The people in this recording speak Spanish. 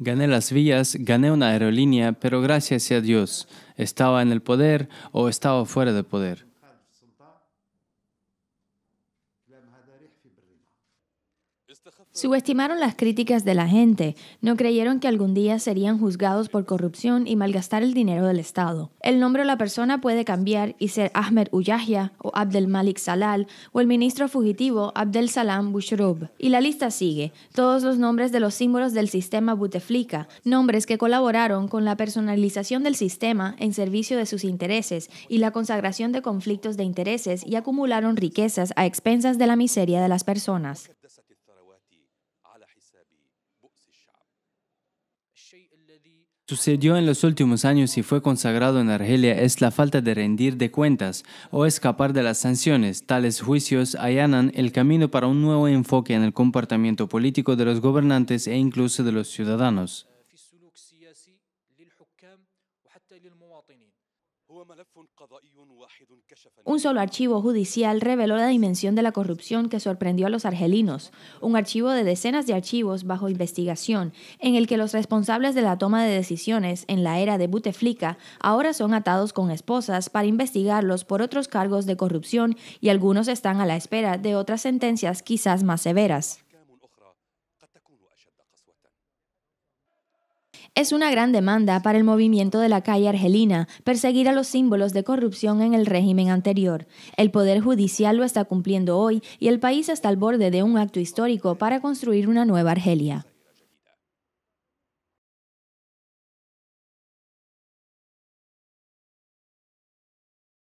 Gané las vías, gané una aerolínea, pero gracias a Dios, estaba en el poder o estaba fuera de poder. Subestimaron las críticas de la gente, no creyeron que algún día serían juzgados por corrupción y malgastar el dinero del Estado. El nombre de la persona puede cambiar y ser Ahmed Uyahya o Abdel Malik Salal o el ministro fugitivo Abdel Salam Bushrub. Y la lista sigue, todos los nombres de los símbolos del sistema Bouteflika, nombres que colaboraron con la personalización del sistema en servicio de sus intereses y la consagración de conflictos de intereses y acumularon riquezas a expensas de la miseria de las personas. Sucedió en los últimos años y fue consagrado en Argelia es la falta de rendir de cuentas o escapar de las sanciones. Tales juicios allanan el camino para un nuevo enfoque en el comportamiento político de los gobernantes e incluso de los ciudadanos. Un solo archivo judicial reveló la dimensión de la corrupción que sorprendió a los argelinos, un archivo de decenas de archivos bajo investigación, en el que los responsables de la toma de decisiones en la era de Buteflika ahora son atados con esposas para investigarlos por otros cargos de corrupción y algunos están a la espera de otras sentencias quizás más severas. Es una gran demanda para el movimiento de la calle argelina perseguir a los símbolos de corrupción en el régimen anterior. El Poder Judicial lo está cumpliendo hoy y el país está al borde de un acto histórico para construir una nueva Argelia.